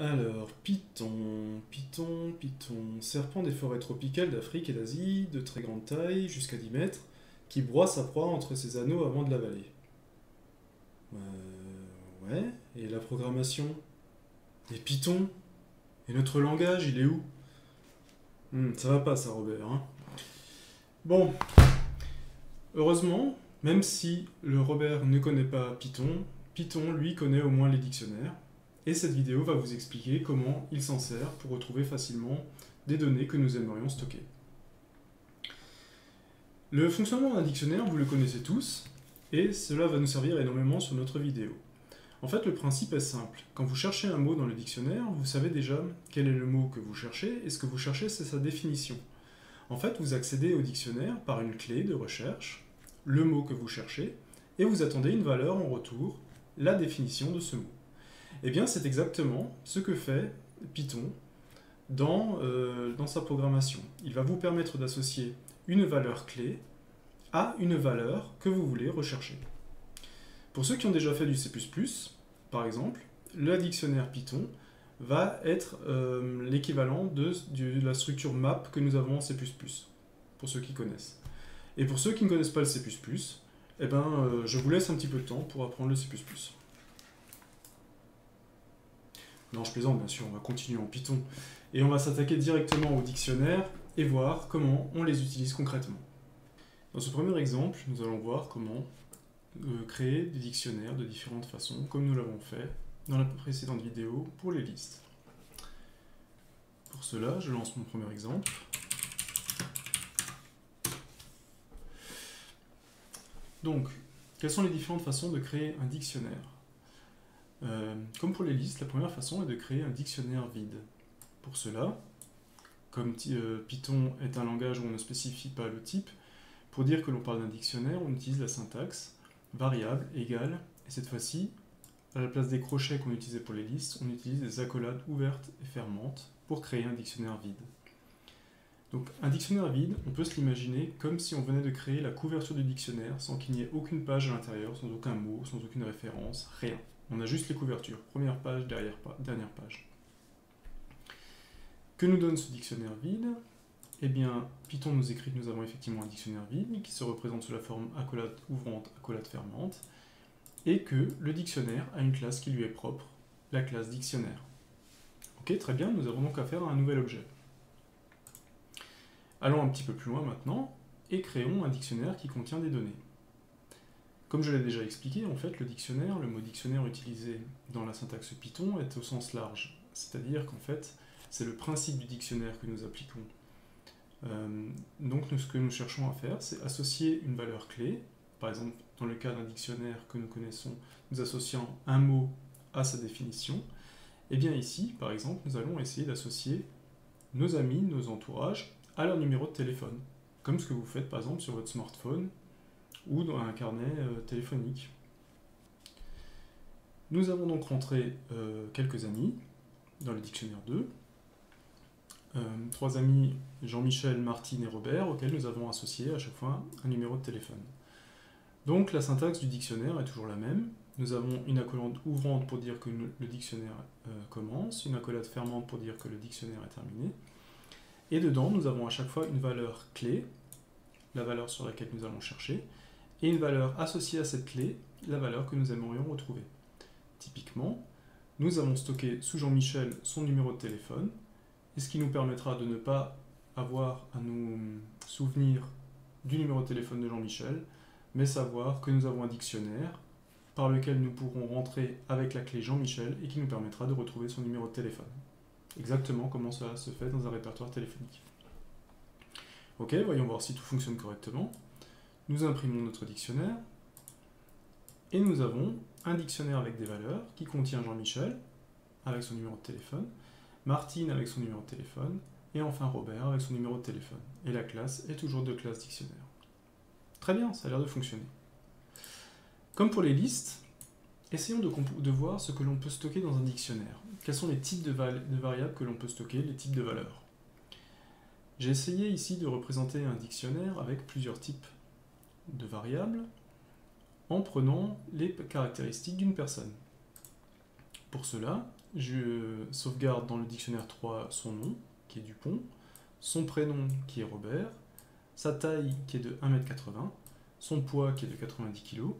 Alors, Python, Python, Python, serpent des forêts tropicales d'Afrique et d'Asie, de très grande taille, jusqu'à 10 mètres, qui broie sa proie entre ses anneaux avant de l'avaler. Euh, ouais, et la programmation? Et Python? Et notre langage, il est où? Hmm, Ça va pas ça, Robert, hein. Bon, heureusement, même si le Robert ne connaît pas Python, Python, lui, connaît au moins les dictionnaires. Et cette vidéo va vous expliquer comment il s'en sert pour retrouver facilement des données que nous aimerions stocker. Le fonctionnement d'un dictionnaire, vous le connaissez tous, et cela va nous servir énormément sur notre vidéo. En fait, le principe est simple. Quand vous cherchez un mot dans le dictionnaire, vous savez déjà quel est le mot que vous cherchez, et ce que vous cherchez, c'est sa définition. En fait, vous accédez au dictionnaire par une clé de recherche, le mot que vous cherchez, et vous attendez une valeur en retour, la définition de ce mot. Eh bien, c'est exactement ce que fait Python dans, euh, dans sa programmation. Il va vous permettre d'associer une valeur clé à une valeur que vous voulez rechercher. Pour ceux qui ont déjà fait du C++, par exemple, le dictionnaire Python va être euh, l'équivalent de, de la structure map que nous avons en C++, pour ceux qui connaissent. Et pour ceux qui ne connaissent pas le C++, eh ben, euh, je vous laisse un petit peu de temps pour apprendre le C++. Non, je plaisante, bien sûr, on va continuer en Python. Et on va s'attaquer directement au dictionnaire et voir comment on les utilise concrètement. Dans ce premier exemple, nous allons voir comment euh, créer des dictionnaires de différentes façons, comme nous l'avons fait dans la précédente vidéo pour les listes. Pour cela, je lance mon premier exemple. Donc, quelles sont les différentes façons de créer un dictionnaire? Euh, Comme pour les listes, la première façon est de créer un dictionnaire vide. Pour cela, comme euh, Python est un langage où on ne spécifie pas le type, pour dire que l'on parle d'un dictionnaire, on utilise la syntaxe variable égale, et cette fois-ci, à la place des crochets qu'on utilisait pour les listes, on utilise des accolades ouvertes et fermantes pour créer un dictionnaire vide. Donc un dictionnaire vide, on peut se l'imaginer comme si on venait de créer la couverture du dictionnaire sans qu'il n'y ait aucune page à l'intérieur, sans aucun mot, sans aucune référence, rien. On a juste les couvertures, première page, dernière page. Que nous donne ce dictionnaire vide? Eh bien, Python nous écrit que nous avons effectivement un dictionnaire vide qui se représente sous la forme accolade ouvrante, accolade fermante, et que le dictionnaire a une classe qui lui est propre, la classe dictionnaire. Ok, très bien, nous avons donc affaire à un nouvel objet. Allons un petit peu plus loin maintenant et créons un dictionnaire qui contient des données. Comme je l'ai déjà expliqué, en fait, le dictionnaire, le mot dictionnaire utilisé dans la syntaxe Python est au sens large. C'est-à-dire qu'en fait, c'est le principe du dictionnaire que nous appliquons. Euh, donc, ce que nous cherchons à faire, c'est associer une valeur clé. Par exemple, dans le cas d'un dictionnaire que nous connaissons, nous associons un mot à sa définition. Et eh bien ici, par exemple, nous allons essayer d'associer nos amis, nos entourages, à leur numéro de téléphone, comme ce que vous faites par exemple sur votre smartphone ou dans un carnet euh, téléphonique. Nous avons donc rentré euh, quelques amis dans le dictionnaire 2. Euh, trois amis, Jean-Michel, Martine et Robert, auxquels nous avons associé à chaque fois un numéro de téléphone. Donc la syntaxe du dictionnaire est toujours la même. Nous avons une accolade ouvrante pour dire que le dictionnaire commence, une accolade fermante pour dire que le dictionnaire est terminé, et dedans, nous avons à chaque fois une valeur clé, la valeur sur laquelle nous allons chercher, et une valeur associée à cette clé, la valeur que nous aimerions retrouver. Typiquement, nous avons stocké sous Jean-Michel son numéro de téléphone, et ce qui nous permettra de ne pas avoir à nous souvenir du numéro de téléphone de Jean-Michel, mais savoir que nous avons un dictionnaire par lequel nous pourrons rentrer avec la clé Jean-Michel et qui nous permettra de retrouver son numéro de téléphone exactement comment ça se fait dans un répertoire téléphonique. Ok, voyons voir si tout fonctionne correctement. Nous imprimons notre dictionnaire et nous avons un dictionnaire avec des valeurs qui contient Jean-Michel avec son numéro de téléphone, Martine avec son numéro de téléphone et enfin Robert avec son numéro de téléphone. Et la classe est toujours de classe dictionnaire. Très bien, ça a l'air de fonctionner. Comme pour les listes, essayons de, voir ce que l'on peut stocker dans un dictionnaire quels sont les types de, variables que l'on peut stocker, les types de valeurs? J'ai essayé ici de représenter un dictionnaire avec plusieurs types de variables en prenant les caractéristiques d'une personne. Pour cela, je sauvegarde dans le dictionnaire 3 son nom, qui est Dupont, son prénom, qui est Robert, sa taille, qui est de 1m80, son poids, qui est de 90 kg,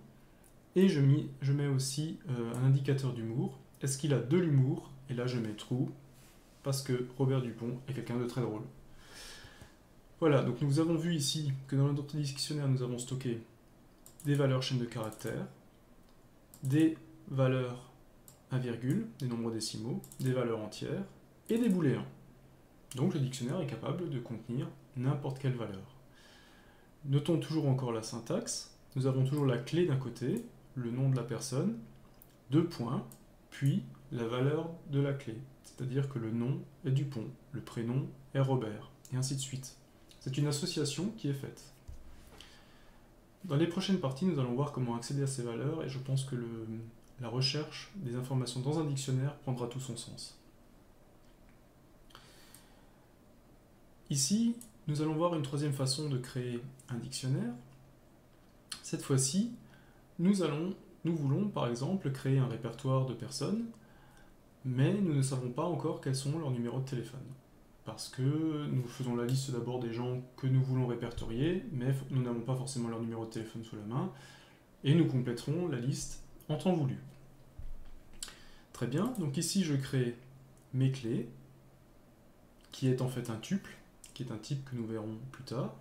et je, mets aussi euh, un indicateur d'humour. Est-ce qu'il a de l'humour? Et là, je mets trou, parce que Robert Dupont est quelqu'un de très drôle. Voilà, donc nous avons vu ici que dans notre dictionnaire, nous avons stocké des valeurs chaînes de caractères, des valeurs à virgule, des nombres décimaux, des valeurs entières et des booléens. Donc le dictionnaire est capable de contenir n'importe quelle valeur. Notons toujours encore la syntaxe. Nous avons toujours la clé d'un côté, le nom de la personne, deux points, puis la valeur de la clé. C'est-à-dire que le nom est Dupont, le prénom est Robert, et ainsi de suite. C'est une association qui est faite. Dans les prochaines parties, nous allons voir comment accéder à ces valeurs, et je pense que la recherche des informations dans un dictionnaire prendra tout son sens. Ici, nous allons voir une troisième façon de créer un dictionnaire. Cette fois-ci, nous, voulons par exemple créer un répertoire de personnes, mais nous ne savons pas encore quels sont leurs numéros de téléphone. Parce que nous faisons la liste d'abord des gens que nous voulons répertorier, mais nous n'avons pas forcément leur numéro de téléphone sous la main, et nous compléterons la liste en temps voulu. Très bien, donc ici je crée mes clés, qui est en fait un tuple, qui est un type que nous verrons plus tard,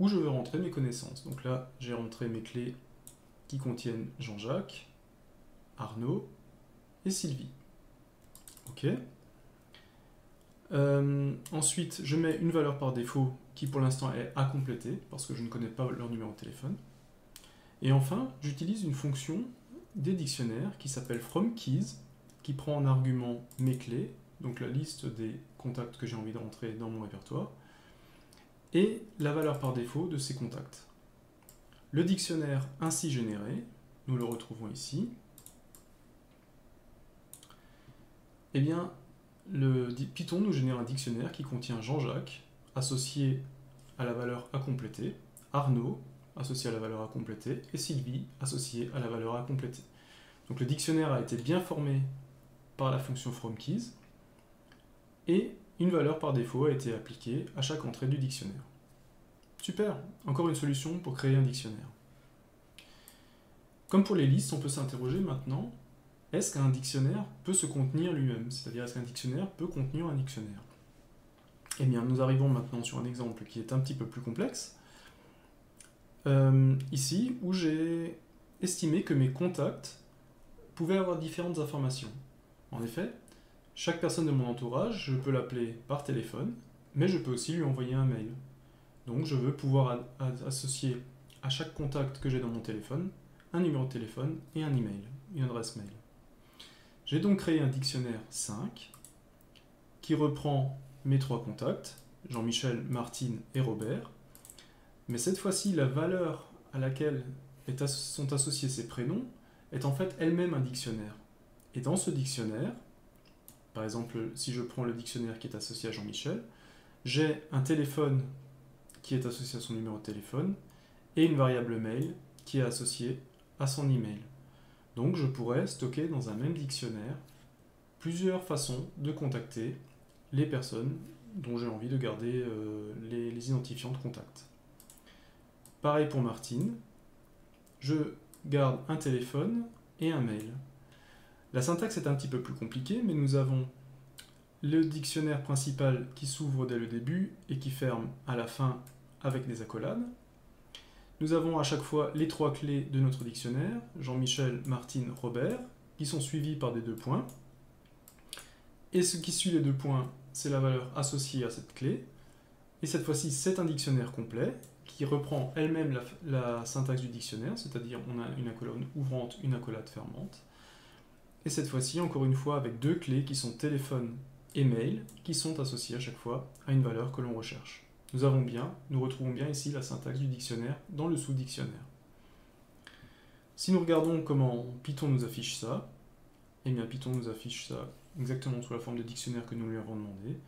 où je vais rentrer mes connaissances. Donc là, j'ai rentré mes clés qui contiennent Jean-Jacques, Arnaud et Sylvie. Ok. Euh, ensuite, je mets une valeur par défaut qui pour l'instant est à compléter, parce que je ne connais pas leur numéro de téléphone. Et enfin, j'utilise une fonction des dictionnaires qui s'appelle FromKeys, qui prend en argument mes clés, donc la liste des contacts que j'ai envie de rentrer dans mon répertoire, et la valeur par défaut de ces contacts. Le dictionnaire ainsi généré, nous le retrouvons ici, eh bien, le Python nous génère un dictionnaire qui contient Jean-Jacques, associé à la valeur à compléter, Arnaud, associé à la valeur à compléter, et Sylvie, associé à la valeur à compléter. Donc le dictionnaire a été bien formé par la fonction FromKeys, et une valeur par défaut a été appliquée à chaque entrée du dictionnaire. Super, encore une solution pour créer un dictionnaire. Comme pour les listes, on peut s'interroger maintenant, est-ce qu'un dictionnaire peut se contenir lui-même? C'est-à-dire, est-ce qu'un dictionnaire peut contenir un dictionnaire? Eh bien, nous arrivons maintenant sur un exemple qui est un petit peu plus complexe. Euh, ici, où j'ai estimé que mes contacts pouvaient avoir différentes informations. En effet, chaque personne de mon entourage, je peux l'appeler par téléphone, mais je peux aussi lui envoyer un mail. Donc je veux pouvoir associer à chaque contact que j'ai dans mon téléphone un numéro de téléphone et un email, une adresse mail. J'ai donc créé un dictionnaire 5 qui reprend mes trois contacts, Jean-Michel, Martine et Robert. Mais cette fois-ci, la valeur à laquelle sont associés ces prénoms est en fait elle-même un dictionnaire. Et dans ce dictionnaire, par exemple, si je prends le dictionnaire qui est associé à Jean-Michel, j'ai un téléphone qui est associé à son numéro de téléphone et une variable mail qui est associée à son email. Donc je pourrais stocker dans un même dictionnaire plusieurs façons de contacter les personnes dont j'ai envie de garder euh, les, les identifiants de contact. Pareil pour Martine, je garde un téléphone et un mail. La syntaxe est un petit peu plus compliquée, mais nous avons le dictionnaire principal qui s'ouvre dès le début et qui ferme à la fin avec des accolades. Nous avons à chaque fois les trois clés de notre dictionnaire, Jean-Michel, Martine, Robert, qui sont suivis par des deux points. Et ce qui suit les deux points, c'est la valeur associée à cette clé. Et cette fois-ci, c'est un dictionnaire complet qui reprend elle-même la, syntaxe du dictionnaire, c'est-à-dire on a une accolade ouvrante, une accolade fermante. Et cette fois-ci, encore une fois, avec deux clés qui sont téléphone et mail, qui sont associées à chaque fois à une valeur que l'on recherche. Nous avons bien, nous retrouvons bien ici la syntaxe du dictionnaire dans le sous-dictionnaire. Si nous regardons comment Python nous affiche ça, eh bien Python nous affiche ça exactement sous la forme de dictionnaire que nous lui avons demandé.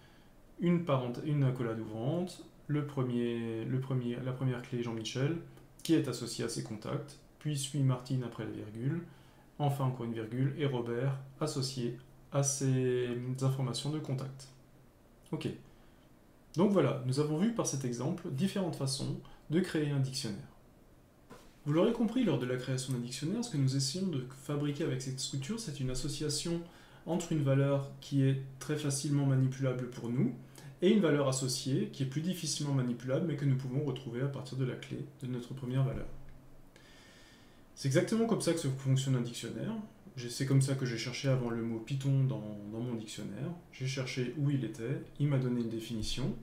Une, une accolade ouvrante, le premier, le premier, la première clé Jean-Michel, qui est associée à ses contacts, puis suit Martine après la virgule, enfin encore une virgule, et Robert associé à ces informations de contact. Ok. Donc voilà, nous avons vu par cet exemple différentes façons de créer un dictionnaire. Vous l'aurez compris lors de la création d'un dictionnaire, ce que nous essayons de fabriquer avec cette structure, c'est une association entre une valeur qui est très facilement manipulable pour nous et une valeur associée qui est plus difficilement manipulable mais que nous pouvons retrouver à partir de la clé de notre première valeur. C'est exactement comme ça que fonctionne un dictionnaire. C'est comme ça que j'ai cherché avant le mot Python dans, mon dictionnaire. J'ai cherché où il était, il m'a donné une définition.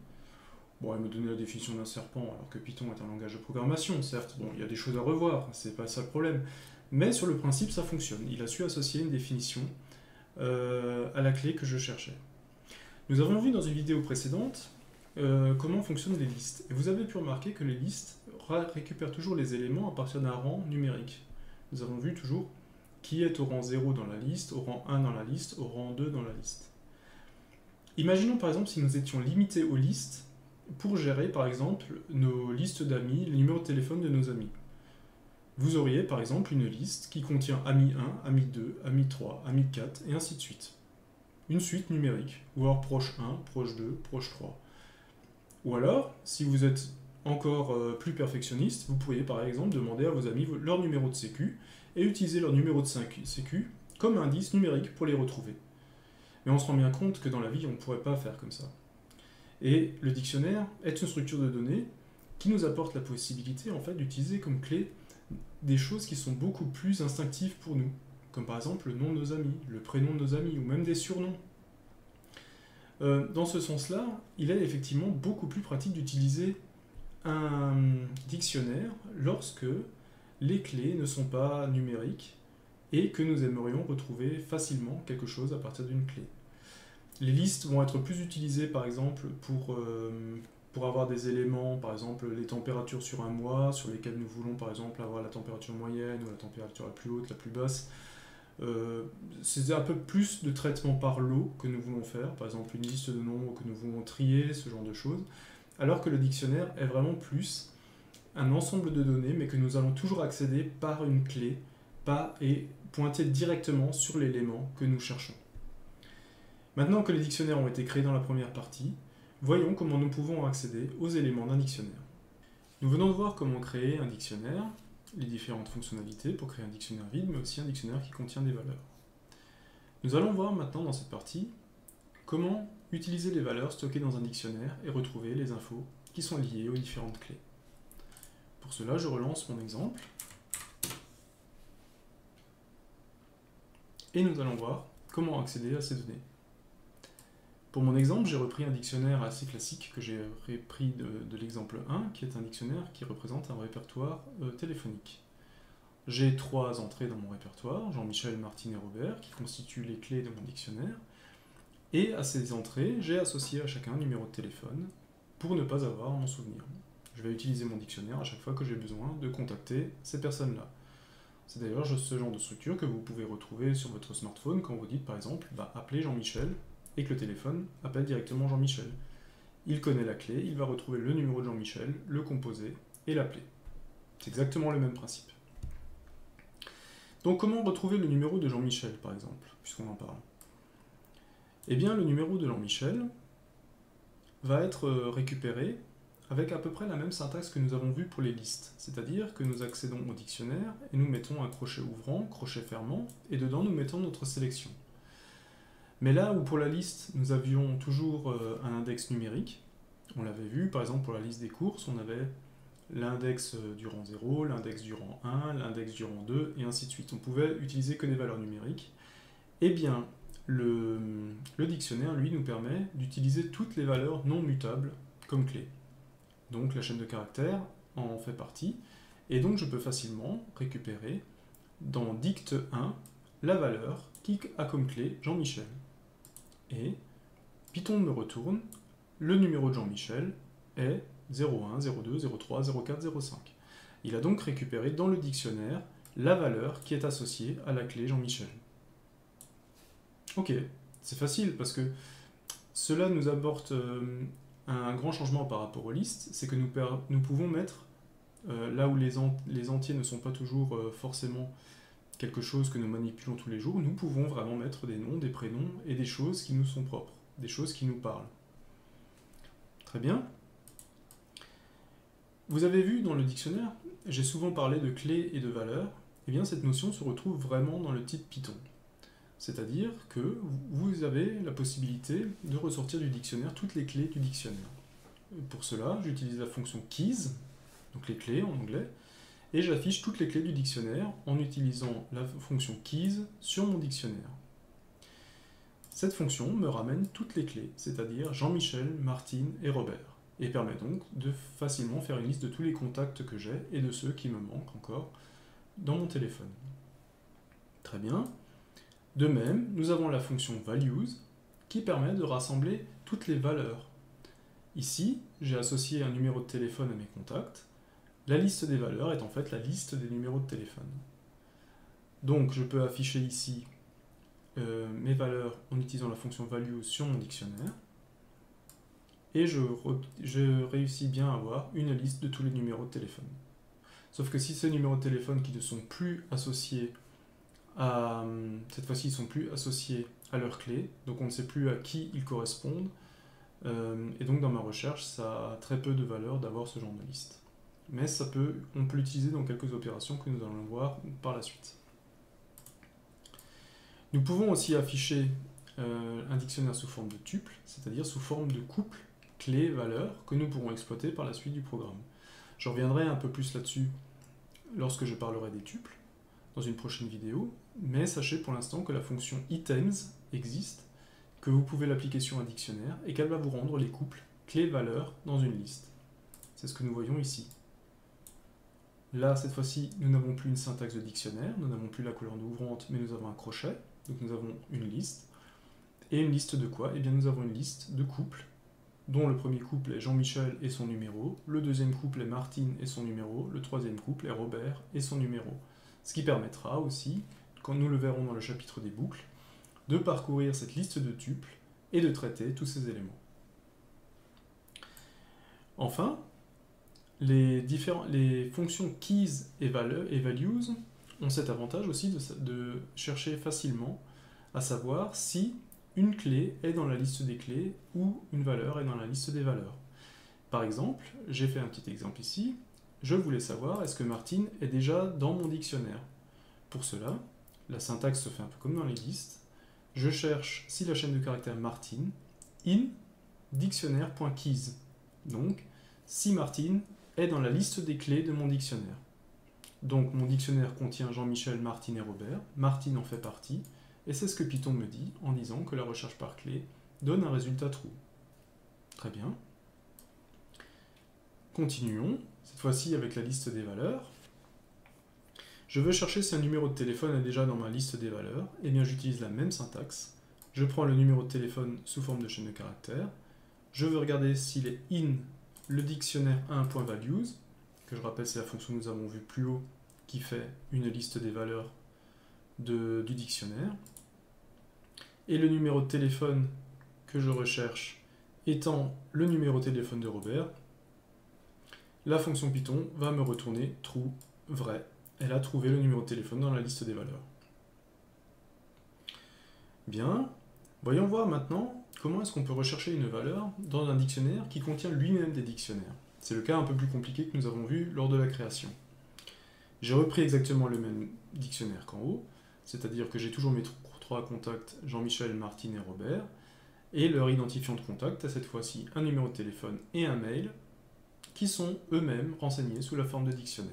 Bon, il m'a donné la définition d'un serpent, alors que Python est un langage de programmation, certes. Bon, il y a des choses à revoir, c'est pas ça le problème. Mais sur le principe, ça fonctionne. Il a su associer une définition euh, à la clé que je cherchais. Nous avons vu dans une vidéo précédente euh, comment fonctionnent les listes. Et vous avez pu remarquer que les listes récupèrent toujours les éléments à partir d'un rang numérique. Nous avons vu toujours qui est au rang 0 dans la liste, au rang 1 dans la liste, au rang 2 dans la liste. Imaginons par exemple si nous étions limités aux listes pour gérer par exemple nos listes d'amis, les numéros de téléphone de nos amis. Vous auriez par exemple une liste qui contient ami 1, ami 2, ami 3, ami 4 et ainsi de suite. Une suite numérique, ou proche 1, proche 2, proche 3. Ou alors, si vous êtes encore euh, plus perfectionniste, vous pourriez par exemple demander à vos amis leur numéro de sécu et utiliser leur numéro de sécu comme indice numérique pour les retrouver. Mais on se rend bien compte que dans la vie, on ne pourrait pas faire comme ça. Et le dictionnaire est une structure de données qui nous apporte la possibilité en fait d'utiliser comme clé des choses qui sont beaucoup plus instinctives pour nous, comme par exemple le nom de nos amis, le prénom de nos amis, ou même des surnoms. Euh, dans ce sens-là, il est effectivement beaucoup plus pratique d'utiliser un dictionnaire lorsque les clés ne sont pas numériques et que nous aimerions retrouver facilement quelque chose à partir d'une clé. Les listes vont être plus utilisées par exemple pour, euh, pour avoir des éléments, par exemple les températures sur un mois, sur lesquels nous voulons par exemple avoir la température moyenne ou la température la plus haute, la plus basse. Euh, c'est un peu plus de traitement par lot que nous voulons faire, par exemple une liste de nombres que nous voulons trier, ce genre de choses, alors que le dictionnaire est vraiment plus un ensemble de données, mais que nous allons toujours accéder par une clé, pas et pointer directement sur l'élément que nous cherchons. Maintenant que les dictionnaires ont été créés dans la première partie, voyons comment nous pouvons accéder aux éléments d'un dictionnaire. Nous venons de voir comment créer un dictionnaire, les différentes fonctionnalités pour créer un dictionnaire vide, mais aussi un dictionnaire qui contient des valeurs. Nous allons voir maintenant dans cette partie comment utiliser les valeurs stockées dans un dictionnaire et retrouver les infos qui sont liées aux différentes clés. Pour cela, je relance mon exemple. Et nous allons voir comment accéder à ces données. Pour mon exemple, j'ai repris un dictionnaire assez classique que j'ai repris de, l'exemple 1, qui est un dictionnaire qui représente un répertoire euh, téléphonique. J'ai trois entrées dans mon répertoire, Jean-Michel, Martine et Robert, qui constituent les clés de mon dictionnaire. Et à ces entrées, j'ai associé à chacun un numéro de téléphone pour ne pas avoir mon souvenir je vais utiliser mon dictionnaire à chaque fois que j'ai besoin de contacter ces personnes-là. C'est d'ailleurs ce genre de structure que vous pouvez retrouver sur votre smartphone quand vous dites par exemple bah, appelez Jean-Michel et que le téléphone appelle directement Jean-Michel. Il connaît la clé, il va retrouver le numéro de Jean-Michel, le composer et l'appeler. C'est exactement le même principe. Donc comment retrouver le numéro de Jean-Michel par exemple, puisqu'on en parle? Eh bien le numéro de Jean-Michel va être euh, récupéré avec à peu près la même syntaxe que nous avons vu pour les listes, c'est-à-dire que nous accédons au dictionnaire et nous mettons un crochet ouvrant, crochet fermant, et dedans nous mettons notre sélection. Mais là où pour la liste nous avions toujours euh, un index numérique, on l'avait vu par exemple pour la liste des courses, on avait l'index du rang 0, l'index du rang 1, l'index du rang 2, et ainsi de suite. On pouvait utiliser que des valeurs numériques. Eh bien, le, le dictionnaire, lui, nous permet d'utiliser toutes les valeurs non mutables comme clé. Donc la chaîne de caractères en fait partie. Et donc je peux facilement récupérer dans dict 1 la valeur qui a comme clé Jean-Michel. Et Python me retourne le numéro de Jean-Michel est 01, 02, 03, 04, 05. Il a donc récupéré dans le dictionnaire la valeur qui est associée à la clé Jean-Michel. Ok, c'est facile parce que cela nous apporte euh, un grand changement par rapport aux listes, c'est que nous, pouvons mettre, euh, là où les, entiers ne sont pas toujours euh, forcément quelque chose que nous manipulons tous les jours, nous pouvons vraiment mettre des noms, des prénoms et des choses qui nous sont propres, des choses qui nous parlent. Très bien. Vous avez vu dans le dictionnaire, j'ai souvent parlé de clés et de valeurs. Eh bien, cette notion se retrouve vraiment dans le type Python. C'est-à-dire que vous avez la possibilité de ressortir du dictionnaire toutes les clés du dictionnaire. Pour cela, j'utilise la fonction keys, donc les clés en anglais, et j'affiche toutes les clés du dictionnaire en utilisant la fonction keys sur mon dictionnaire. Cette fonction me ramène toutes les clés, c'est-à-dire Jean-Michel, Martine et Robert, et permet donc de facilement faire une liste de tous les contacts que j'ai et de ceux qui me manquent encore dans mon téléphone. Très bien. De même, nous avons la fonction values qui permet de rassembler toutes les valeurs. Ici, j'ai associé un numéro de téléphone à mes contacts, la liste des valeurs est en fait la liste des numéros de téléphone. Donc je peux afficher ici euh, mes valeurs en utilisant la fonction value sur mon dictionnaire. Et je, réussis bien à avoir une liste de tous les numéros de téléphone. Sauf que si ces numéros de téléphone qui ne sont plus associés à... Cette fois-ci, ils sont plus associés à leur clé, donc on ne sait plus à qui ils correspondent. Euh, et donc dans ma recherche, ça a très peu de valeur d'avoir ce genre de liste mais ça peut, on peut l'utiliser dans quelques opérations que nous allons voir par la suite. Nous pouvons aussi afficher euh, un dictionnaire sous forme de tuple, c'est-à-dire sous forme de couple clé-valeur que nous pourrons exploiter par la suite du programme. Je reviendrai un peu plus là-dessus lorsque je parlerai des tuples dans une prochaine vidéo, mais sachez pour l'instant que la fonction items existe, que vous pouvez l'appliquer sur un dictionnaire et qu'elle va vous rendre les couples clé-valeur dans une liste. C'est ce que nous voyons ici. Là, cette fois-ci, nous n'avons plus une syntaxe de dictionnaire, nous n'avons plus la colonne ouvrante, mais nous avons un crochet, donc nous avons une liste. Et une liste de quoi? Eh bien, nous avons une liste de couples, dont le premier couple est Jean-Michel et son numéro, le deuxième couple est Martine et son numéro, le troisième couple est Robert et son numéro. Ce qui permettra aussi, quand nous le verrons dans le chapitre des boucles, de parcourir cette liste de tuples et de traiter tous ces éléments. Enfin, les, les fonctions keys et, values ont cet avantage aussi de, de, chercher facilement à savoir si une clé est dans la liste des clés ou une valeur est dans la liste des valeurs. Par exemple, j'ai fait un petit exemple ici, je voulais savoir est-ce que Martine est déjà dans mon dictionnaire? Pour cela, la syntaxe se fait un peu comme dans les listes. Je cherche si la chaîne de caractères Martine in dictionnaire.keys. Donc, si Martine est dans la liste des clés de mon dictionnaire. Donc mon dictionnaire contient Jean-Michel, Martine et Robert, Martine en fait partie, et c'est ce que Python me dit en disant que la recherche par clé donne un résultat true. Très bien. Continuons, cette fois-ci avec la liste des valeurs. Je veux chercher si un numéro de téléphone est déjà dans ma liste des valeurs, eh bien j'utilise la même syntaxe. Je prends le numéro de téléphone sous forme de chaîne de caractères, je veux regarder s'il est in le dictionnaire 1.values, que je rappelle c'est la fonction que nous avons vue plus haut, qui fait une liste des valeurs du dictionnaire, et le numéro de téléphone que je recherche étant le numéro de téléphone de Robert, la fonction Python va me retourner true, vrai. Elle a trouvé le numéro de téléphone dans la liste des valeurs. Bien, voyons voir maintenant comment est-ce qu'on peut rechercher une valeur dans un dictionnaire qui contient lui-même des dictionnaires C'est le cas un peu plus compliqué que nous avons vu lors de la création. J'ai repris exactement le même dictionnaire qu'en haut, c'est-à-dire que j'ai toujours mes trois contacts Jean-Michel, Martine et Robert, et leur identifiant de contact à cette fois-ci un numéro de téléphone et un mail, qui sont eux-mêmes renseignés sous la forme de dictionnaire.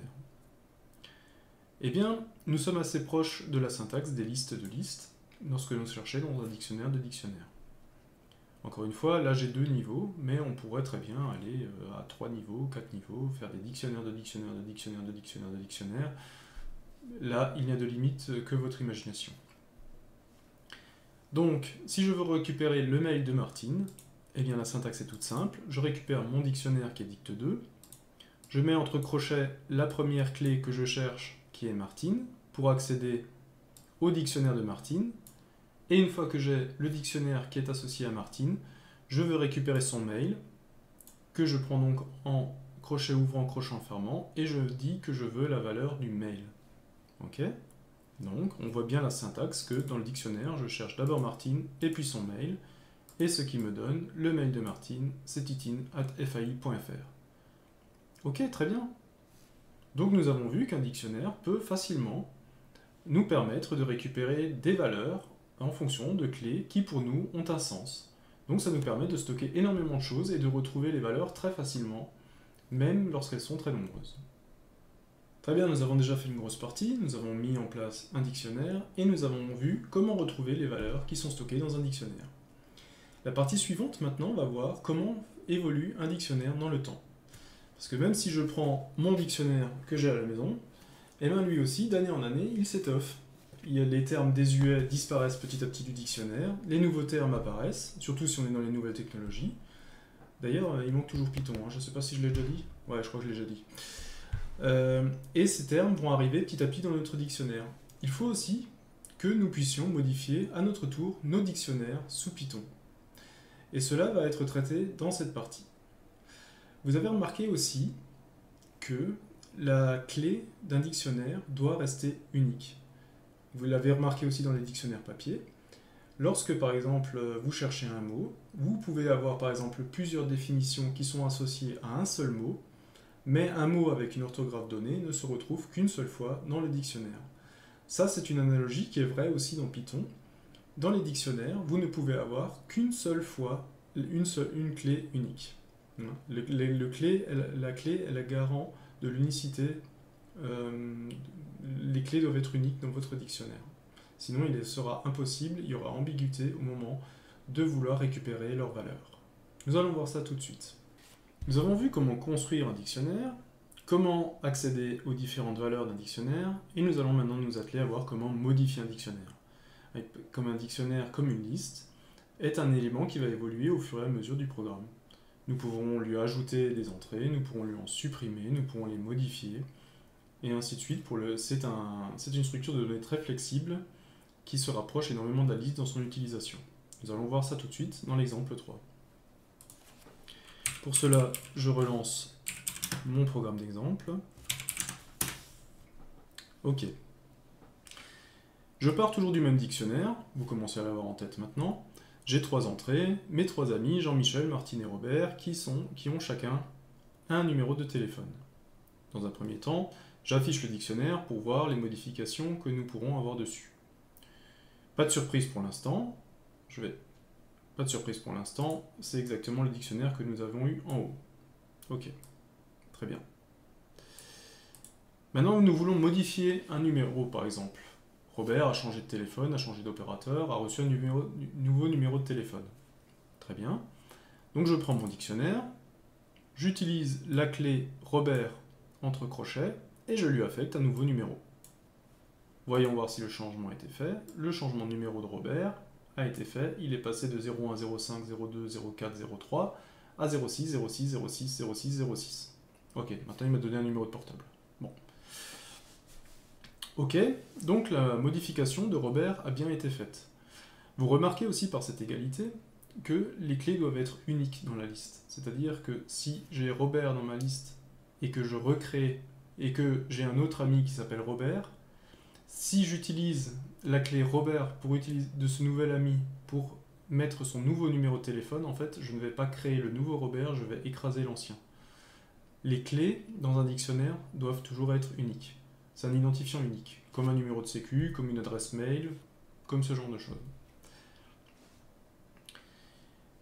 Eh bien, nous sommes assez proches de la syntaxe des listes de listes lorsque l'on cherchait dans un dictionnaire de dictionnaire. Encore une fois, là j'ai deux niveaux, mais on pourrait très bien aller euh, à trois niveaux, quatre niveaux, faire des dictionnaires de dictionnaires de dictionnaires de dictionnaires de dictionnaires. Là, il n'y a de limite que votre imagination. Donc, si je veux récupérer le mail de Martine, eh bien la syntaxe est toute simple. Je récupère mon dictionnaire qui est dict 2. Je mets entre crochets la première clé que je cherche, qui est Martine, pour accéder au dictionnaire de Martine. Et une fois que j'ai le dictionnaire qui est associé à Martine, je veux récupérer son mail, que je prends donc en crochet ouvrant, crochet fermant, et je dis que je veux la valeur du mail. Ok? Donc, on voit bien la syntaxe que dans le dictionnaire, je cherche d'abord Martine et puis son mail, et ce qui me donne le mail de Martine, c'est titine.fai.fr. Ok, très bien. Donc nous avons vu qu'un dictionnaire peut facilement nous permettre de récupérer des valeurs en fonction de clés qui pour nous ont un sens. Donc ça nous permet de stocker énormément de choses et de retrouver les valeurs très facilement, même lorsqu'elles sont très nombreuses. Très bien, nous avons déjà fait une grosse partie, nous avons mis en place un dictionnaire et nous avons vu comment retrouver les valeurs qui sont stockées dans un dictionnaire. La partie suivante maintenant va voir comment évolue un dictionnaire dans le temps. Parce que même si je prends mon dictionnaire que j'ai à la maison, et eh bien lui aussi, d'année en année, il s'étoffe. Les termes désuets disparaissent petit à petit du dictionnaire, les nouveaux termes apparaissent, surtout si on est dans les nouvelles technologies. D'ailleurs, euh, il manque toujours Python, hein. je ne sais pas si je l'ai déjà dit. Ouais, je crois que je l'ai déjà dit. Euh, et ces termes vont arriver petit à petit dans notre dictionnaire. Il faut aussi que nous puissions modifier à notre tour nos dictionnaires sous Python. Et cela va être traité dans cette partie. Vous avez remarqué aussi que la clé d'un dictionnaire doit rester unique. Vous l'avez remarqué aussi dans les dictionnaires papier. Lorsque par exemple vous cherchez un mot, vous pouvez avoir par exemple plusieurs définitions qui sont associées à un seul mot, mais un mot avec une orthographe donnée ne se retrouve qu'une seule fois dans le dictionnaire. Ça, c'est une analogie qui est vraie aussi dans Python. Dans les dictionnaires, vous ne pouvez avoir qu'une seule fois une, une clé unique. La clé est la garant de l'unicité. Euh, les clés doivent être uniques dans votre dictionnaire. Sinon, il sera impossible, il y aura ambiguïté au moment de vouloir récupérer leur valeur. Nous allons voir ça tout de suite. Nous avons vu comment construire un dictionnaire, comment accéder aux différentes valeurs d'un dictionnaire, et nous allons maintenant nous atteler à voir comment modifier un dictionnaire. Comme un dictionnaire, comme une liste, est un élément qui va évoluer au fur et à mesure du programme. Nous pouvons lui ajouter des entrées, nous pourrons lui en supprimer, nous pourrons les modifier, et ainsi de suite. C'est un, une structure de données très flexible qui se rapproche énormément de la liste dans son utilisation. Nous allons voir ça tout de suite dans l'exemple 3. Pour cela, je relance mon programme d'exemple. Ok. Je pars toujours du même dictionnaire, vous commencez à l'avoir en tête maintenant. J'ai trois entrées, mes trois amis, Jean-Michel, Martine et Robert, qui, sont, qui ont chacun un numéro de téléphone. Dans un premier temps, j'affiche le dictionnaire pour voir les modifications que nous pourrons avoir dessus. Pas de surprise pour l'instant, je vais pas de surprise pour l'instant, c'est exactement le dictionnaire que nous avons eu en haut. Ok, très bien. Maintenant, nous voulons modifier un numéro, par exemple. Robert a changé de téléphone, a changé d'opérateur, a reçu un nouveau numéro de téléphone. Très bien. Donc je prends mon dictionnaire, j'utilise la clé Robert entre crochets et je lui affecte un nouveau numéro. Voyons voir si le changement a été fait. Le changement de numéro de Robert a été fait. Il est passé de 01, 05, 02, 04, 03 à 06, 06, 06, 06, 06. Ok, maintenant il m'a donné un numéro de portable. Ok, donc la modification de Robert a bien été faite. Vous remarquez aussi par cette égalité que les clés doivent être uniques dans la liste. C'est-à-dire que si j'ai Robert dans ma liste et que je recrée et que j'ai un autre ami qui s'appelle Robert, si j'utilise la clé Robert de ce nouvel ami pour mettre son nouveau numéro de téléphone, en fait, je ne vais pas créer le nouveau Robert, je vais écraser l'ancien. Les clés dans un dictionnaire doivent toujours être uniques. C'est un identifiant unique, comme un numéro de sécu, comme une adresse mail, comme ce genre de choses.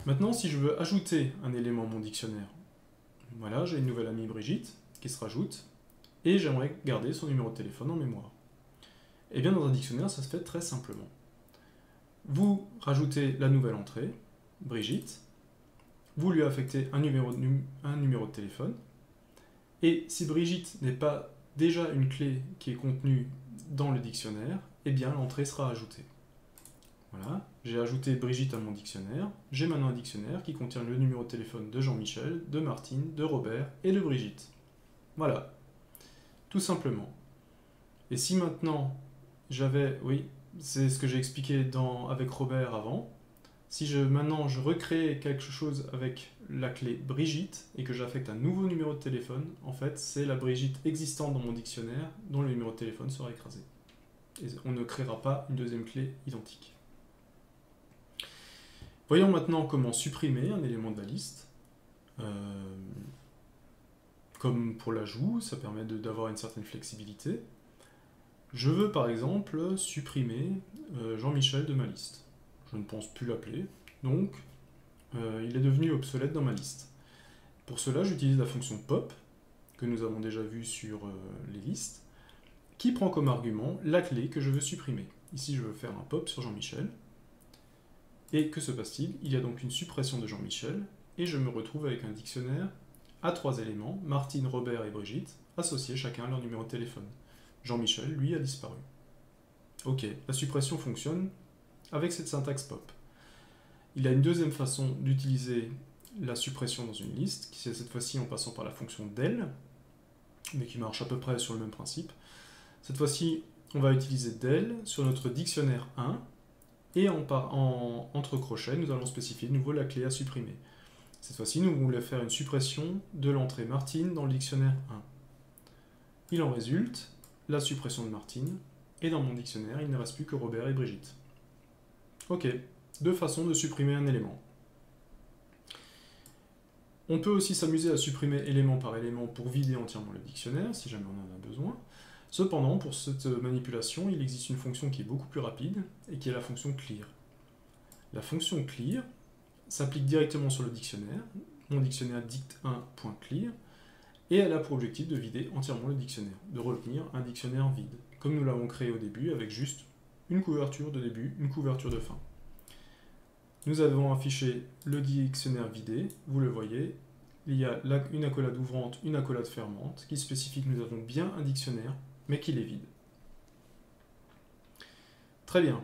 Maintenant, si je veux ajouter un élément à mon dictionnaire, voilà, j'ai une nouvelle amie Brigitte qui se rajoute, et j'aimerais garder son numéro de téléphone en mémoire. Eh bien, dans un dictionnaire, ça se fait très simplement. Vous rajoutez la nouvelle entrée, Brigitte, vous lui affectez un numéro, de, un numéro de téléphone, et si Brigitte n'est pas déjà une clé qui est contenue dans le dictionnaire, eh bien l'entrée sera ajoutée. Voilà, j'ai ajouté Brigitte à mon dictionnaire, j'ai maintenant un dictionnaire qui contient le numéro de téléphone de Jean-Michel, de Martine, de Robert et de Brigitte. Voilà, tout simplement. Et si maintenant j'avais, oui, c'est ce que j'ai expliqué avec Robert avant. Si je, maintenant je recrée quelque chose avec la clé Brigitte et que j'affecte un nouveau numéro de téléphone, en fait, c'est la Brigitte existante dans mon dictionnaire dont le numéro de téléphone sera écrasé. on ne créera pas une deuxième clé identique. Voyons maintenant comment supprimer un élément de la liste. Euh, comme pour l'ajout, ça permet d'avoir une certaine flexibilité. Je veux par exemple supprimer euh, Jean-Michel de ma liste. Je ne pense plus l'appeler, donc euh, il est devenu obsolète dans ma liste. Pour cela, j'utilise la fonction pop, que nous avons déjà vue sur euh, les listes, qui prend comme argument la clé que je veux supprimer. Ici, je veux faire un pop sur Jean-Michel. Et que se passe-t-il? Il y a donc une suppression de Jean-Michel, et je me retrouve avec un dictionnaire à trois éléments, Martine, Robert et Brigitte, associés chacun à leur numéro de téléphone. Jean-Michel, lui, a disparu. Ok, la suppression fonctionne avec cette syntaxe pop. Il a une deuxième façon d'utiliser la suppression dans une liste, qui est cette fois-ci en passant par la fonction del, mais qui marche à peu près sur le même principe. Cette fois-ci, on va utiliser del sur notre dictionnaire 1, et en, en, entre crochets, nous allons spécifier de nouveau la clé à supprimer. Cette fois-ci, nous voulons faire une suppression de l'entrée Martine dans le dictionnaire 1. Il en résulte la suppression de Martine, et dans mon dictionnaire, il ne reste plus que Robert et Brigitte. Ok, deux façons de supprimer un élément. On peut aussi s'amuser à supprimer élément par élément pour vider entièrement le dictionnaire, si jamais on en a besoin. Cependant, pour cette manipulation, il existe une fonction qui est beaucoup plus rapide, et qui est la fonction clear. La fonction clear s'applique directement sur le dictionnaire. Mon dictionnaire dict1.clear, et elle a pour objectif de vider entièrement le dictionnaire, de retenir un dictionnaire vide, comme nous l'avons créé au début avec juste une couverture de début, une couverture de fin. Nous avons affiché le dictionnaire vidé, vous le voyez, il y a une accolade ouvrante, une accolade fermante, qui spécifie que nous avons bien un dictionnaire, mais qu'il est vide. Très bien.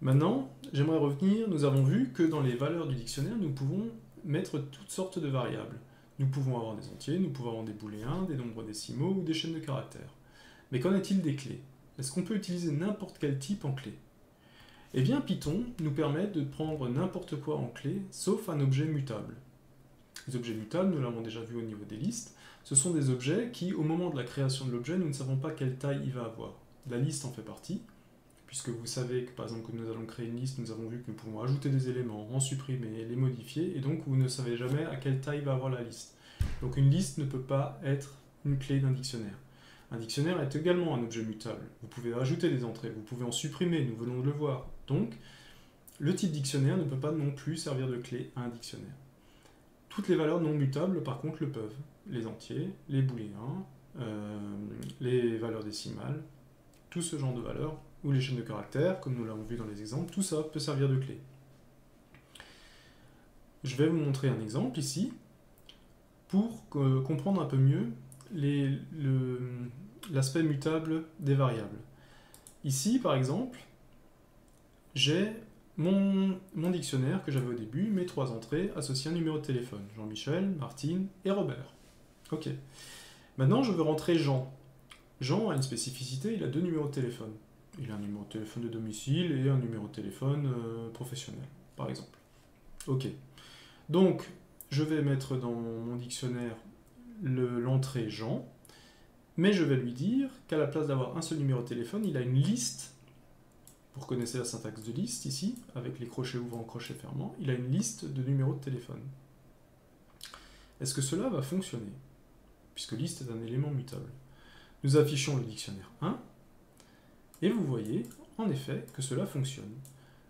Maintenant, j'aimerais revenir, nous avons vu que dans les valeurs du dictionnaire, nous pouvons mettre toutes sortes de variables. Nous pouvons avoir des entiers, nous pouvons avoir des booléens, des nombres décimaux ou des chaînes de caractères. Mais qu'en est-il des clés? Est-ce qu'on peut utiliser n'importe quel type en clé? Eh bien, Python nous permet de prendre n'importe quoi en clé, sauf un objet mutable. Les objets mutables, nous l'avons déjà vu au niveau des listes, ce sont des objets qui, au moment de la création de l'objet, nous ne savons pas quelle taille il va avoir. La liste en fait partie, puisque vous savez que par exemple que nous allons créer une liste, nous avons vu que nous pouvons ajouter des éléments, en supprimer, les modifier, et donc vous ne savez jamais à quelle taille va avoir la liste. Donc une liste ne peut pas être une clé d'un dictionnaire. Un dictionnaire est également un objet mutable. Vous pouvez ajouter des entrées, vous pouvez en supprimer, nous venons de le voir. Donc, le type dictionnaire ne peut pas non plus servir de clé à un dictionnaire. Toutes les valeurs non mutables, par contre, le peuvent. Les entiers, les booléens, euh, les valeurs décimales, tout ce genre de valeurs ou les chaînes de caractères, comme nous l'avons vu dans les exemples, tout ça peut servir de clé. Je vais vous montrer un exemple ici pour comprendre un peu mieux l'aspect mutable des variables. Ici, par exemple, j'ai mon, mon, dictionnaire que j'avais au début, mes trois entrées associées à un numéro de téléphone. Jean-Michel, Martine et Robert. Ok. Maintenant, je veux rentrer Jean. Jean a une spécificité, il a deux numéros de téléphone. Il a un numéro de téléphone de domicile et un numéro de téléphone euh, professionnel, par exemple. Ok. Donc, je vais mettre dans mon dictionnaire l'entrée Jean, mais je vais lui dire qu'à la place d'avoir un seul numéro de téléphone, il a une liste. Vous reconnaissez la syntaxe de liste ici, avec les crochets ouvrants, crochets fermants. Il a une liste de numéros de téléphone. Est-ce que cela va fonctionner? Puisque liste est un élément mutable. Nous affichons le dictionnaire 1, et vous voyez, en effet, que cela fonctionne.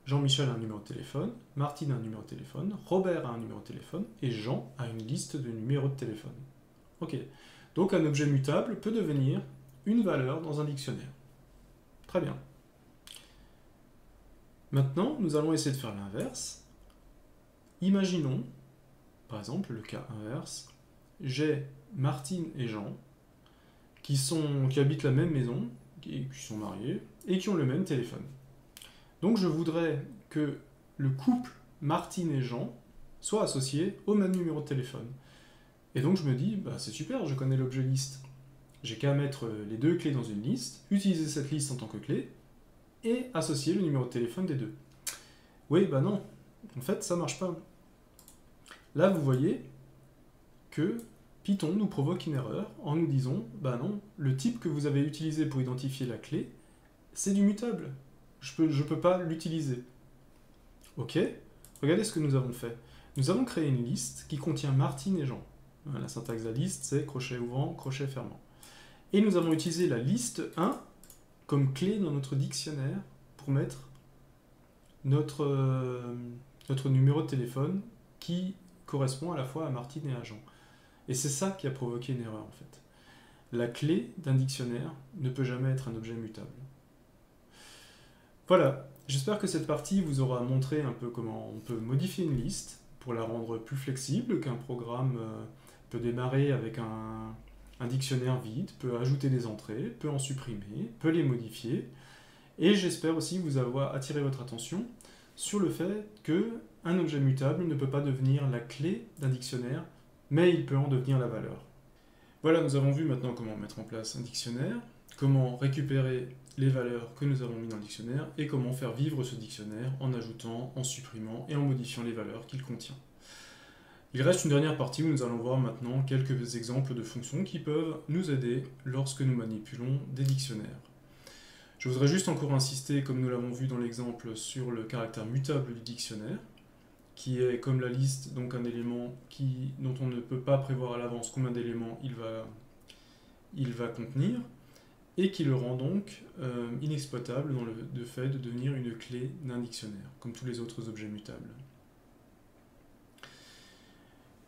Jean-Michel a un numéro de téléphone, Martine a un numéro de téléphone, Robert a un numéro de téléphone, et Jean a une liste de numéros de téléphone. Ok. Donc un objet mutable peut devenir une valeur dans un dictionnaire. Très bien. Maintenant, nous allons essayer de faire l'inverse. Imaginons, par exemple, le cas inverse, j'ai Martine et Jean qui, qui habitent la même maison, qui, sont mariés et qui ont le même téléphone. Donc je voudrais que le couple Martine et Jean soit associé au même numéro de téléphone. Et donc je me dis, bah, c'est super, je connais l'objet liste. J'ai qu'à mettre les deux clés dans une liste, utiliser cette liste en tant que clé, et associer le numéro de téléphone des deux. Oui, bah non, en fait ça marche pas. Là vous voyez que Python nous provoque une erreur en nous disant, bah non, le type que vous avez utilisé pour identifier la clé c'est du mutable. Je peux, je peux pas l'utiliser. Ok Regardez ce que nous avons fait. Nous avons créé une liste qui contient Martine et Jean. La syntaxe de la liste, c'est crochet ouvrant, crochet fermant. Et nous avons utilisé la liste 1 comme clé dans notre dictionnaire pour mettre notre, euh, notre numéro de téléphone qui correspond à la fois à Martine et à Jean. Et c'est ça qui a provoqué une erreur en fait. La clé d'un dictionnaire ne peut jamais être un objet mutable. Voilà, j'espère que cette partie vous aura montré un peu comment on peut modifier une liste pour la rendre plus flexible, qu'un programme euh, peut démarrer avec un, dictionnaire vide, peut ajouter des entrées, peut en supprimer, peut les modifier. Et j'espère aussi vous avoir attiré votre attention sur le fait que un objet mutable ne peut pas devenir la clé d'un dictionnaire, mais il peut en devenir la valeur. Voilà, nous avons vu maintenant comment mettre en place un dictionnaire, comment récupérer les valeurs que nous avons mis dans le dictionnaire et comment faire vivre ce dictionnaire en ajoutant, en supprimant et en modifiant les valeurs qu'il contient. Il reste une dernière partie où nous allons voir maintenant quelques exemples de fonctions qui peuvent nous aider lorsque nous manipulons des dictionnaires. Je voudrais juste encore insister, comme nous l'avons vu dans l'exemple, sur le caractère mutable du dictionnaire, qui est comme la liste, donc un élément dont on ne peut pas prévoir à l'avance combien d'éléments il va, il va contenir, et qui le rend donc euh, inexploitable dans le fait de devenir une clé d'un dictionnaire, comme tous les autres objets mutables.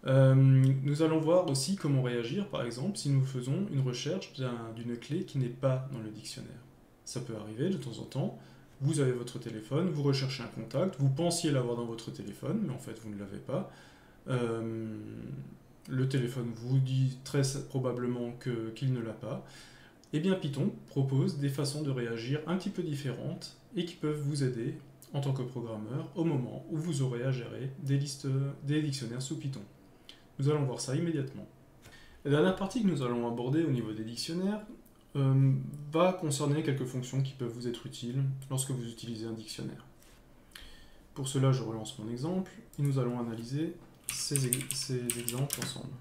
Euh, nous allons voir aussi comment réagir, par exemple, si nous faisons une recherche d'une clé qui n'est pas dans le dictionnaire. Ça peut arriver de temps en temps. Vous avez votre téléphone, vous recherchez un contact, vous pensiez l'avoir dans votre téléphone, mais en fait vous ne l'avez pas. Euh, le téléphone vous dit très probablement qu'il ne l'a pas. Eh bien Python propose des façons de réagir un petit peu différentes et qui peuvent vous aider en tant que programmeur au moment où vous aurez à gérer des, listes, des dictionnaires sous Python. Nous allons voir ça immédiatement. La dernière partie que nous allons aborder au niveau des dictionnaires euh, va concerner quelques fonctions qui peuvent vous être utiles lorsque vous utilisez un dictionnaire. Pour cela, je relance mon exemple et nous allons analyser ces, exemples ensemble.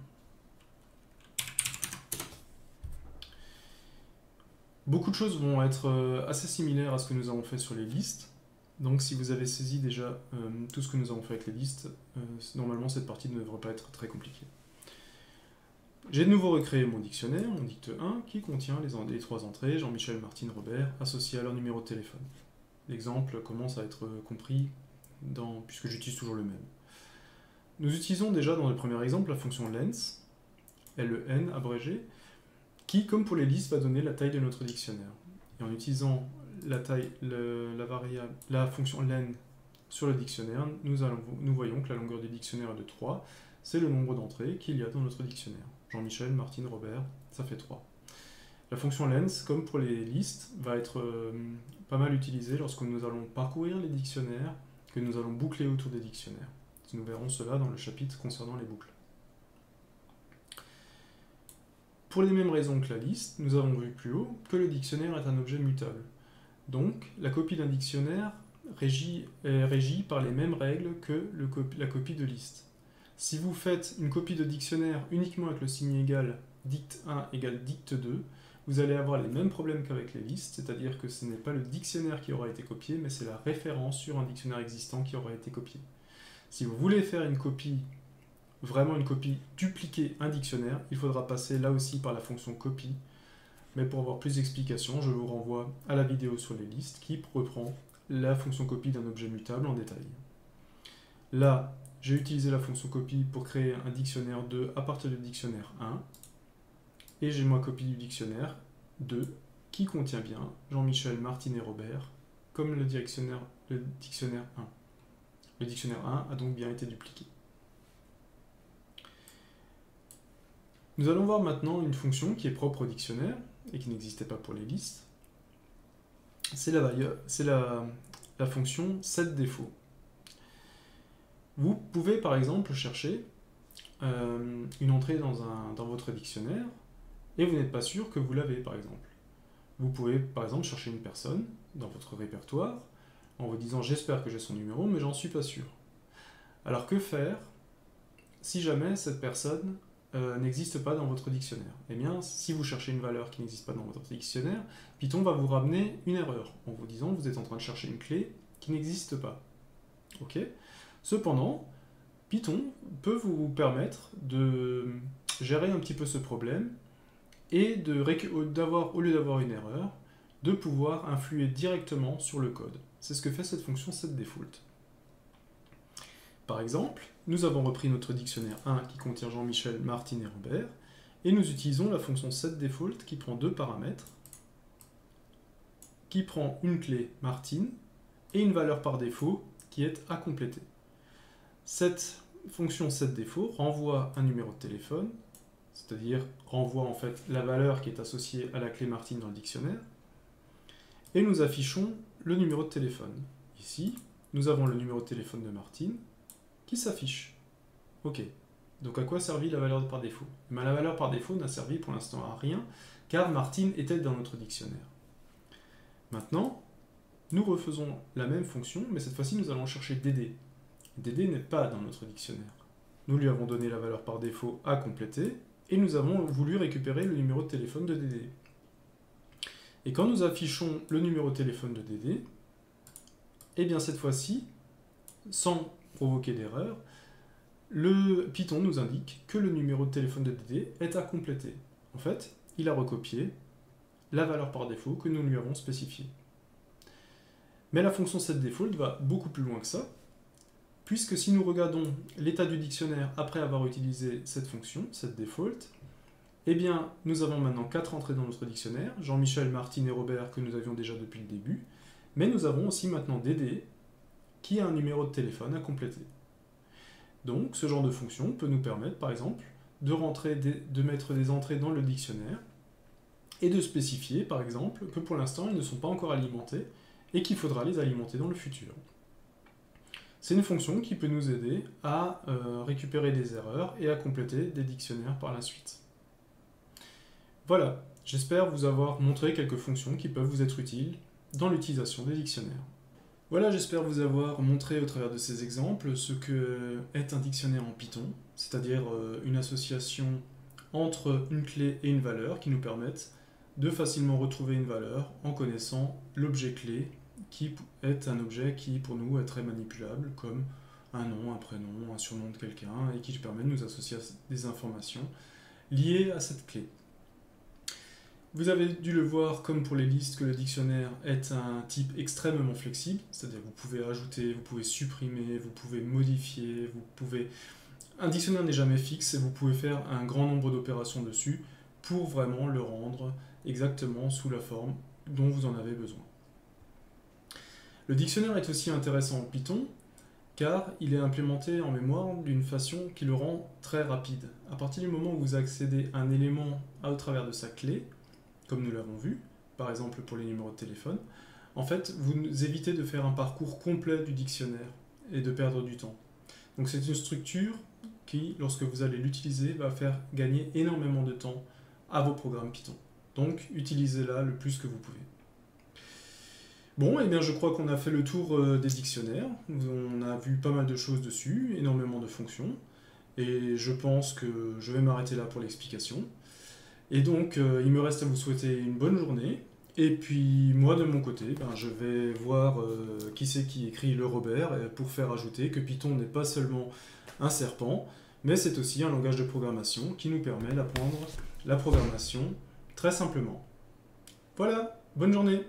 Beaucoup de choses vont être euh, assez similaires à ce que nous avons fait sur les listes. Donc si vous avez saisi déjà euh, tout ce que nous avons fait avec les listes, euh, normalement cette partie ne devrait pas être très compliquée. J'ai de nouveau recréé mon dictionnaire, mon dicte 1, qui contient les, trois entrées, Jean-Michel, Martine, Robert, associées à leur numéro de téléphone. L'exemple commence à être compris dans, puisque j'utilise toujours le même. Nous utilisons déjà dans le premier exemple la fonction lens, L-E-N abrégé, qui, comme pour les listes, va donner la taille de notre dictionnaire. Et en utilisant la taille, la, variable, la fonction len sur le dictionnaire, nous, voyons que la longueur du dictionnaire est de 3. C'est le nombre d'entrées qu'il y a dans notre dictionnaire. Jean-Michel, Martine, Robert, ça fait 3. La fonction lens, comme pour les listes, va être euh, pas mal utilisée lorsque nous allons parcourir les dictionnaires, que nous allons boucler autour des dictionnaires. Nous verrons cela dans le chapitre concernant les boucles. Pour les mêmes raisons que la liste, nous avons vu plus haut que le dictionnaire est un objet mutable. Donc, la copie d'un dictionnaire est régie par les mêmes règles que la copie de liste. Si vous faites une copie de dictionnaire uniquement avec le signe égal dict 1 égale dict 2, vous allez avoir les mêmes problèmes qu'avec les listes, c'est-à-dire que ce n'est pas le dictionnaire qui aura été copié, mais c'est la référence sur un dictionnaire existant qui aura été copié. Si vous voulez faire une copie, vraiment une copie dupliquer un dictionnaire, il faudra passer là aussi par la fonction copie, mais pour avoir plus d'explications, je vous renvoie à la vidéo sur les listes qui reprend la fonction copie d'un objet mutable en détail. Là, j'ai utilisé la fonction copie pour créer un dictionnaire 2 à partir du dictionnaire 1. Et j'ai ma copie du dictionnaire 2 qui contient bien Jean-Michel, Martine et Robert comme le dictionnaire, le dictionnaire 1. Le dictionnaire 1 a donc bien été dupliqué. Nous allons voir maintenant une fonction qui est propre au dictionnaire et qui n'existait pas pour les listes, c'est la, la, la fonction setDéfaut. Vous pouvez par exemple chercher euh, une entrée dans, dans votre dictionnaire et vous n'êtes pas sûr que vous l'avez par exemple. Vous pouvez par exemple chercher une personne dans votre répertoire en vous disant j'espère que j'ai son numéro mais j'en suis pas sûr. Alors que faire si jamais cette personne euh, n'existe pas dans votre dictionnaire. Eh bien, si vous cherchez une valeur qui n'existe pas dans votre dictionnaire, Python va vous ramener une erreur en vous disant que vous êtes en train de chercher une clé qui n'existe pas. Cependant, Python peut vous permettre de gérer un petit peu ce problème et d'avoir, au lieu d'avoir une erreur, de pouvoir influer directement sur le code. C'est ce que fait cette fonction setDefault. Par exemple, nous avons repris notre dictionnaire 1 qui contient Jean-Michel, Martine et Robert, et nous utilisons la fonction setDefault qui prend deux paramètres, qui prend une clé Martine et une valeur par défaut qui est à compléter. Cette fonction setDefault renvoie un numéro de téléphone, c'est-à-dire renvoie en fait la valeur qui est associée à la clé Martine dans le dictionnaire, et nous affichons le numéro de téléphone. Ici, nous avons le numéro de téléphone de Martine qui s'affiche. Ok. Donc à quoi servit la valeur par défaut? Eh La valeur par défaut n'a servi pour l'instant à rien, car Martine était dans notre dictionnaire. Maintenant, nous refaisons la même fonction, mais cette fois-ci nous allons chercher DD. DD n'est pas dans notre dictionnaire. Nous lui avons donné la valeur par défaut à compléter, et nous avons voulu récupérer le numéro de téléphone de DD. Et quand nous affichons le numéro de téléphone de DD, eh bien cette fois-ci, sans provoquer d'erreur, le Python nous indique que le numéro de téléphone de DD est à compléter. En fait, il a recopié la valeur par défaut que nous lui avons spécifiée. Mais la fonction setDefault va beaucoup plus loin que ça, puisque si nous regardons l'état du dictionnaire après avoir utilisé cette fonction, setDefault, eh bien, nous avons maintenant quatre entrées dans notre dictionnaire, Jean-Michel, Martine et Robert que nous avions déjà depuis le début, mais nous avons aussi maintenant DD qui a un numéro de téléphone à compléter. Donc, ce genre de fonction peut nous permettre, par exemple, de, mettre des entrées dans le dictionnaire et de spécifier, par exemple, que pour l'instant, elles ne sont pas encore alimentées et qu'il faudra les alimenter dans le futur. C'est une fonction qui peut nous aider à euh, récupérer des erreurs et à compléter des dictionnaires par la suite. Voilà, j'espère vous avoir montré quelques fonctions qui peuvent vous être utiles dans l'utilisation des dictionnaires. Voilà, j'espère vous avoir montré au travers de ces exemples ce que est un dictionnaire en Python, c'est-à-dire euh, une association entre une clé et une valeur qui nous permettent de facilement retrouver une valeur en connaissant l'objet clé qui est un objet qui pour nous est très manipulable comme un nom, un prénom, un surnom de quelqu'un et qui permet de nous associer à des informations liées à cette clé. Vous avez dû le voir, comme pour les listes, que le dictionnaire est un type extrêmement flexible, c'est-à-dire vous pouvez ajouter, vous pouvez supprimer, vous pouvez modifier, vous pouvez... Un dictionnaire n'est jamais fixe et vous pouvez faire un grand nombre d'opérations dessus pour vraiment le rendre exactement sous la forme dont vous en avez besoin. Le dictionnaire est aussi intéressant en Python car il est implémenté en mémoire d'une façon qui le rend très rapide. À partir du moment où vous accédez à un élément au travers de sa clé, comme nous l'avons vu, par exemple pour les numéros de téléphone, en fait, vous évitez de faire un parcours complet du dictionnaire et de perdre du temps. Donc c'est une structure qui, lorsque vous allez l'utiliser, va faire gagner énormément de temps à vos programmes Python. Donc utilisez-la le plus que vous pouvez. Bon, et eh bien je crois qu'on a fait le tour euh, des dictionnaires. On a vu pas mal de choses dessus, énormément de fonctions. Et je pense que je vais m'arrêter là pour l'explication. Et donc, euh, il me reste à vous souhaiter une bonne journée. Et puis, moi, de mon côté, ben, je vais voir euh, qui c'est qui écrit le Robert pour faire ajouter que Python n'est pas seulement un serpent, mais c'est aussi un langage de programmation qui nous permet d'apprendre la programmation très simplement. Voilà, bonne journée